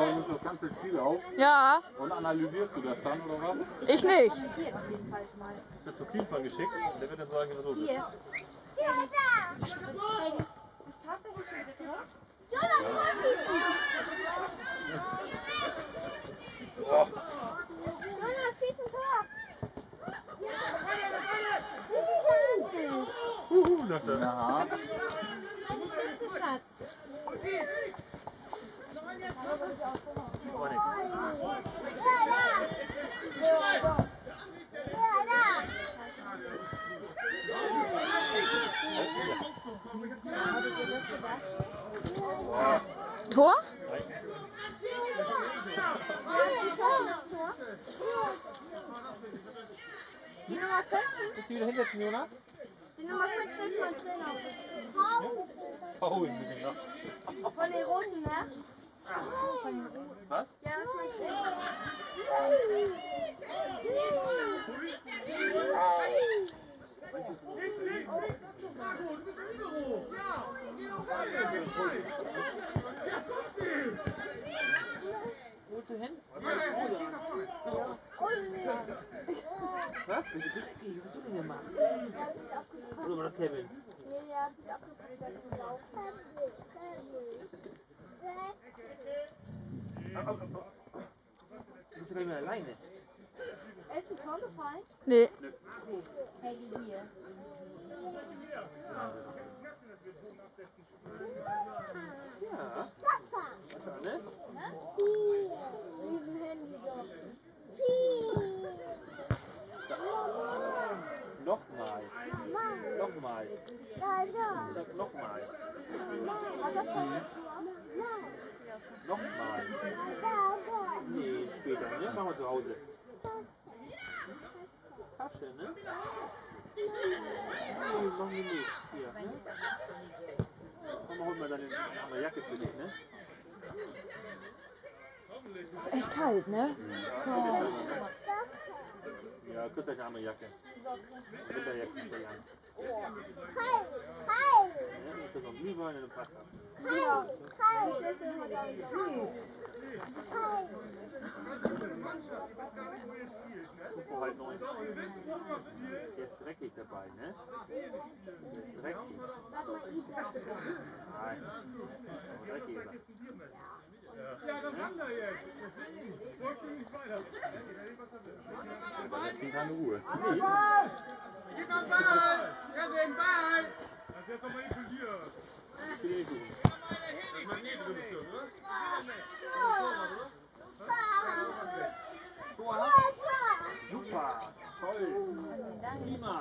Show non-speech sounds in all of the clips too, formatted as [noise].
Nicole, nimmst du das ganze Spiel auf Ja, und analysierst du das dann oder was? ich nicht. Das wird zu Kiesmann geschickt. Der wird dann sagen, was los ist. Hier. Ist tatsächlich schon wieder? Jonas, schieß ein Tor! Huhu, sagt er. Ja. Ein Spitzenschatz. Tor? Die Nummer 15, Willst du wieder hinsetzen, Jonas? die Nummer 15 ist mein Trainer. Oh, ist sie noch. Von den Roten, ne? Was? Ja, das ist mein Trainer. Wo willst du hin? Was? Willst du dich? Was willst du denn hier machen? Oder war das Kevin? Nee, der Du bist ja gar nicht mehr alleine. Er ist ein Tor gefallen. Nee. Hey, die hier. Ja. Was, Anne? Diesen Handy doch. Nochmal. Nochmal. Da, da. Sag nochmal. Hat er vorher Nochmal. Ne? Wir zu Hause. Tasche, ne? Nee, machen wir nicht. Hier, ne? Komm, hol mal deine andere Jacke für dich, ne? Ist echt kalt, ne? Ja, kriegst gleich eine andere Jacke. Winterjacke kriegst du Ja, noch. Ja. Hi. Hi. Guck halb neun. Der ist dreckig dabei, ne? Der ist dreckig. Nein. Dreckig ist er. Da lässt ihn keine Ruhe. Gib mal Ball! Kevin, Ball! Ich will eh gut. Super. Toll. Prima.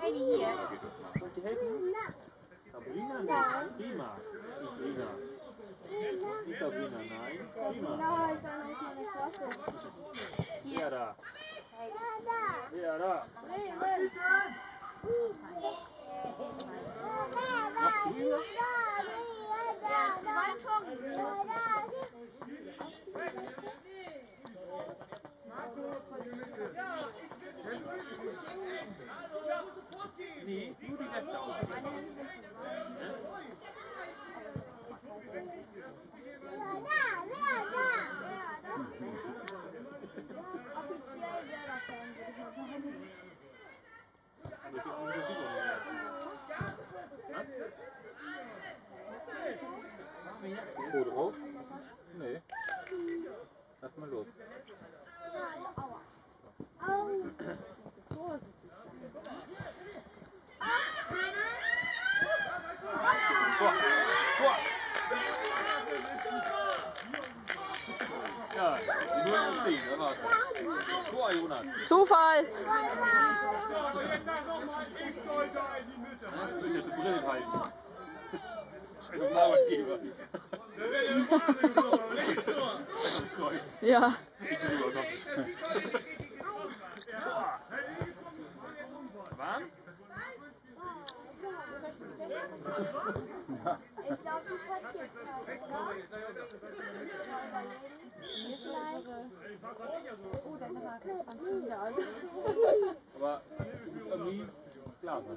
Heidi hier. Soll ich dir helfen? Sabrina? Nein. Prima. Nicht Nicht Sabrina, nein. Prima. Wer da? Wer da? Nee, nee. 네, 우리가 싸우고 mal los. Ja, die Null muss stehen, oder was? Tor, Jonas. Zufall. Du bist jetzt halten [laughs] [laughs] den Arbeitgeber. Das ist Kreuz. Ja. Ich bin übernommen. Warm? Ich glaube, du passiert oder? Oh, dann war er wieder aus. Aber ist irgendwie klar. ne?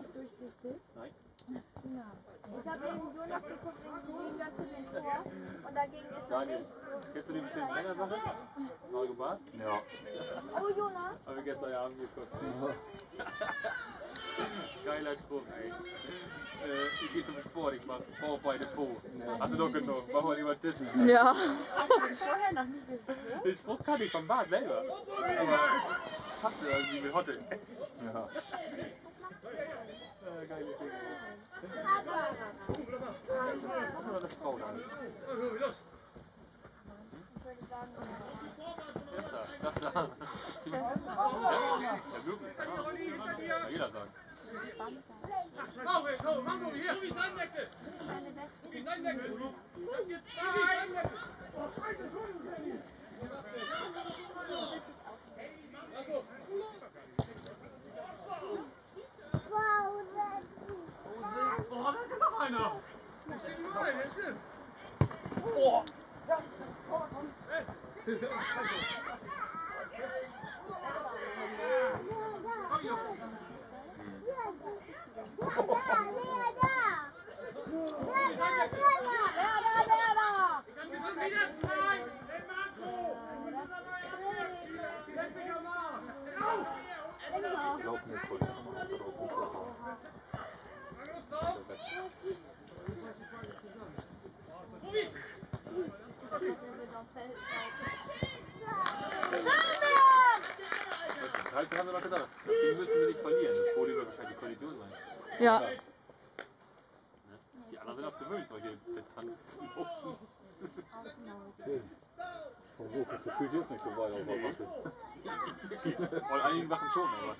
Nein? Ich habe eben Jonas geguckt, in den Gegensatz zu den Tor. Und da dagegen ist Daniel, nicht. kennst du den Film länger Sache? Mario Bart? Ja. Oh, Jonas. Haben wir gestern Abend geguckt. Geiler Spruch, ey. Äh, ich gehe zum Sport, ich mach Bauchbeine Po. Hast du doch genug, mach mal lieber das. Ja. Vorher noch nie gesehen. Den Spruch kann ich vom Bart selber. Aber hast du irgendwie mit Hotte. Ja. Äh, geiles Ding. Papa. Mach mal das Frau dann. Jetzt da, das da. Ja, ja wirklich. Ja. Kann jeder sagen. Wow, Oh, da ist ja noch einer. Ich glaube Halt, haben wir noch gedacht. Deswegen müssen wir nicht verlieren. Das Podium wird wahrscheinlich die Kollision sein. Ja. Die anderen sind das gewöhnt, solche Distanz zu laufen. Vom Sofa zur Küche ist nicht so weit auf der Masse. Und einige machen schon, aber.